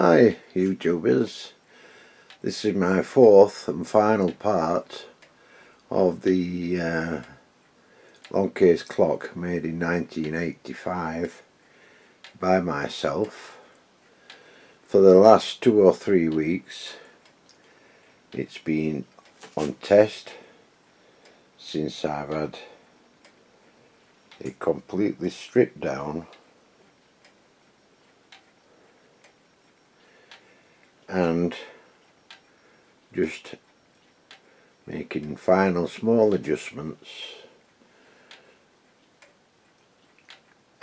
Hi YouTubers, this is my fourth and final part of the uh, long case clock made in 1985 by myself. For the last two or three weeks it's been on test since I've had it completely stripped down and just making final small adjustments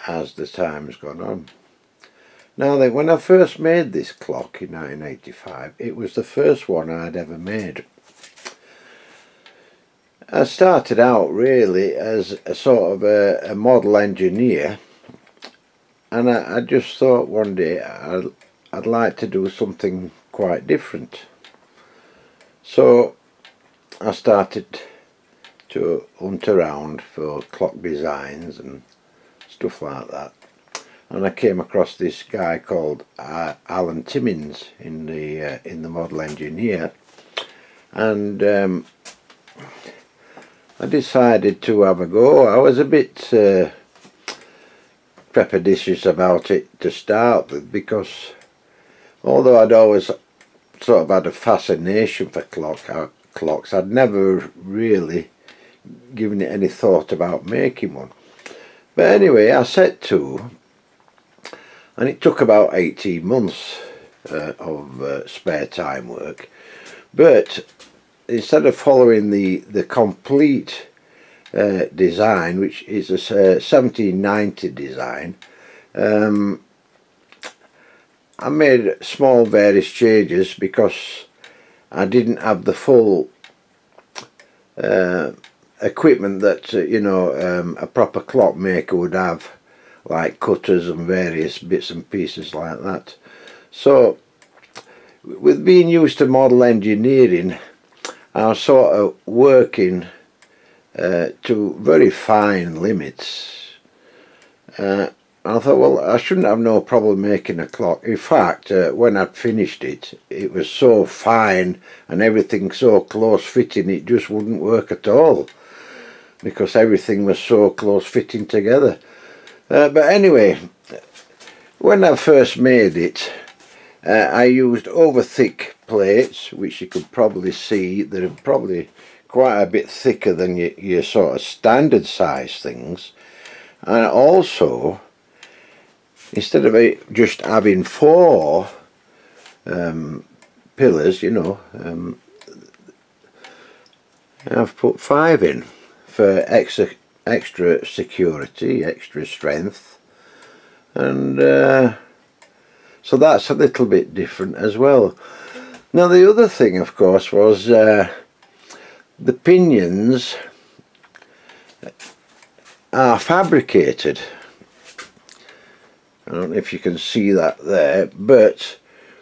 as the time's gone on. Now when I first made this clock in 1985, it was the first one I'd ever made. I started out really as a sort of a, a model engineer and I, I, just thought one day I'd, I'd like to do something quite different. So I started to hunt around for clock designs and stuff like that and I came across this guy called uh, Alan Timmins in the uh, in the model engineer and um, I decided to have a go. I was a bit uh, trepidatious about it to start with because although I'd always sort of had a fascination for clock uh, clocks. I'd never really given it any thought about making one. But anyway, I set to, and it took about 18 months uh, of uh, spare time work. But instead of following the, the complete uh, design, which is a 1790 design, um, I made small various changes because I didn't have the full uh, equipment that uh, you know um, a proper clockmaker would have like cutters and various bits and pieces like that. So with being used to model engineering I was sort of working uh, to very fine limits. Uh, I thought, well, I shouldn't have no problem making a clock. In fact, uh, when I'd finished it, it was so fine and everything so close fitting, it just wouldn't work at all. Because everything was so close fitting together. Uh, but anyway, when I first made it, uh, I used over thick plates, which you could probably see, they're probably quite a bit thicker than your, your sort of standard size things. And also, instead of just having four um, pillars, you know, um, I've put five in for extra, extra security, extra strength, and uh, so that's a little bit different as well. Now the other thing, of course, was uh, the pinions are fabricated I don't know if you can see that there but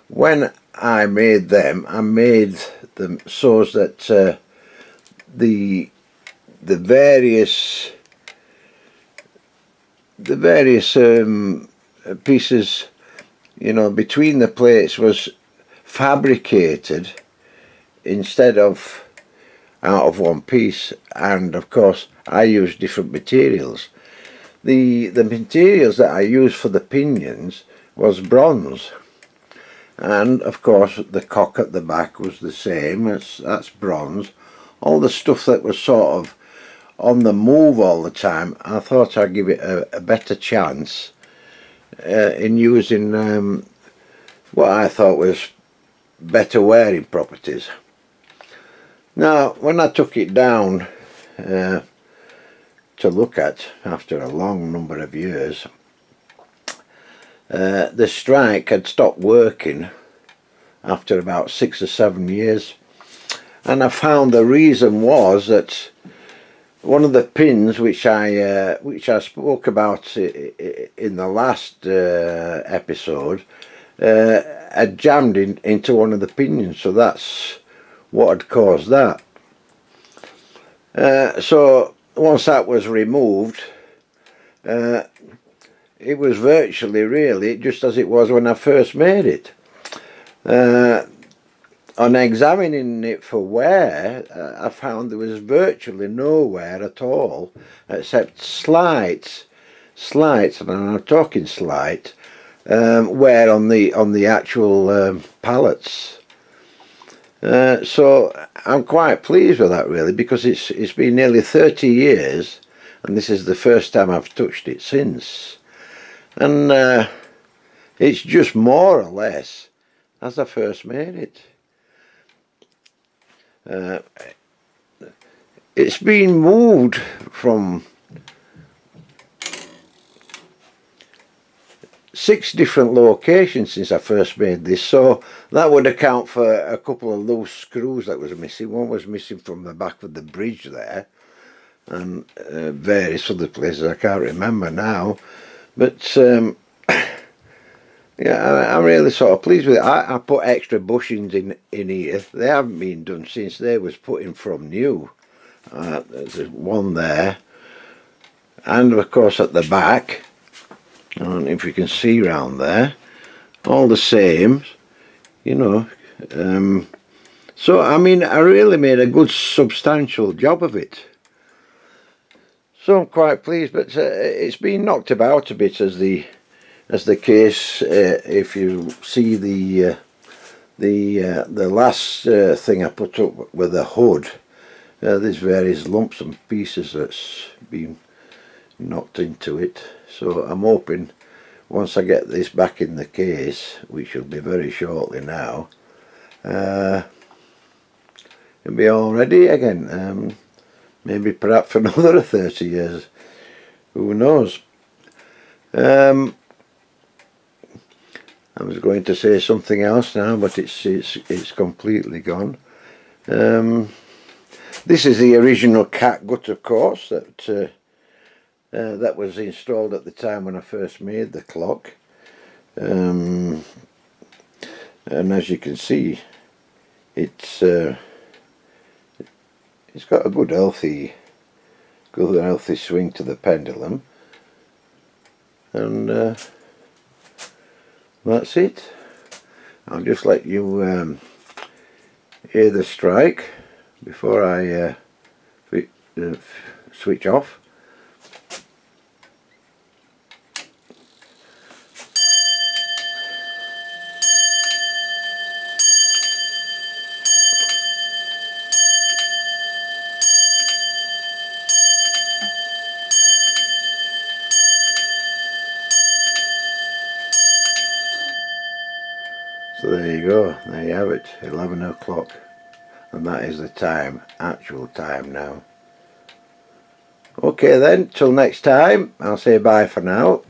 when I made them I made them so that uh, the the various the various um, pieces you know between the plates was fabricated instead of out of one piece. And of course I used different materials the, the materials that I used for the pinions was bronze and of course the cock at the back was the same, that's, that's bronze. All the stuff that was sort of on the move all the time, I thought I'd give it a, a better chance uh, in using um, what I thought was better wearing properties. Now when I took it down uh, to look at after a long number of years. Uh, the strike had stopped working after about six or seven years and I found the reason was that one of the pins which I uh, which I spoke about in the last uh, episode uh, had jammed in, into one of the pinions so that's what had caused that uh, so once that was removed uh, it was virtually really just as it was when I first made it Uh, on examining it for wear, uh, I found there was virtually no wear at all, except slight, slight, and I'm talking slight, um, wear on the on the actual um, pallets. Uh, so I'm quite pleased with that really because it's it's been nearly 30 years and this is the first time I've touched it since and uh, it's just more or less as I first made it. Uh, it's been moved from six different locations since I first made this so that would account for a couple of loose screws that was missing. One was missing from the back of the bridge there and uh, various other places I can't remember now but um, yeah I, am really sort of pleased with it. I, I, put extra bushings in in here. They haven't been done since they was put in from new. Uh, there's one there and of course at the back I don't know if you can see round there all the same you know um, so I mean I really made a good substantial job of it. So I'm quite pleased but uh, it's been knocked about a bit as the as the case uh, if you see the uh, the uh, the last uh, thing I put up with the hood uh, there's various lumps and pieces that's been knocked into it. So I'm hoping once I get this back in the case which will be very shortly now uh, it'll be all ready again. Um, maybe perhaps for another 30 years. Who knows? Um, I was going to say something else now but it's it's, it's completely gone. Um, this is the original cat gut of course that uh, uh, that was installed at the time when I first made the clock. Um, and as you can see it's uh, it's got a good healthy good healthy swing to the pendulum. And uh, that's it. I'll just let you um, hear the strike before I uh, uh switch off So there you go, there you have it, 11 o'clock. And that is the time, actual time now. Okay then, till next time, I'll say bye for now.